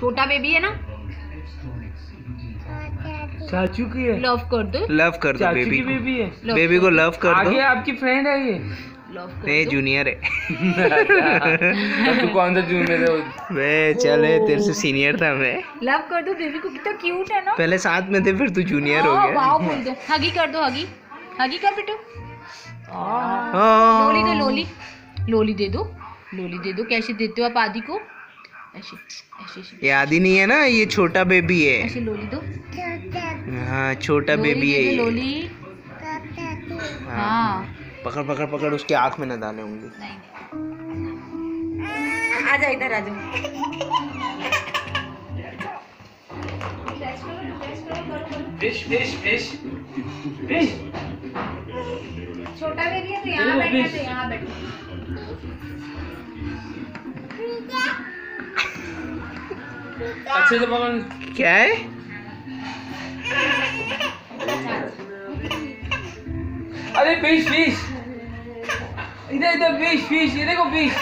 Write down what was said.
छोटा बेबी है ना? चाचू की है। लव कर दो। लव कर दो बेबी बेबी है। बेबी को लव कर दो। आगे आपकी फ्रेंड है ये। लव नहीं जूनियर है। तो तू कौन सा जूनियर है? वे चले तेरे से सीनियर था मैं। लव कर दो बेबी को कितना क्यूट है ना। पहले साथ में थे फिर तू जूनियर हो हाँ, गया। वाह बोल दो। हगी कर दो हगी हगी कर बेटू। हाँ। लोली दो लोली लोली दे दो। लोली दे दो। कैसे देते हो आप आदि को। ऐसे ऐसे ऐसे। ये आदि नहीं है ना ये छोटा बेबी है। ऐसे लोली दो। हाँ छोटा बेबी है ये। लोली। हाँ। हाँ। पकड़ पकड़ पकड़ उसके आँख में न डाले होंगे नहीं आ जा इधर आ जाओ छोटा बेबी है तो यहाँ बैठना तो यहाँ बैठो अच्छे से पकड़। क्या है? अरे फ़िश फ़िश इधर इधर फ़िश फ़िश ये देखो फ़िश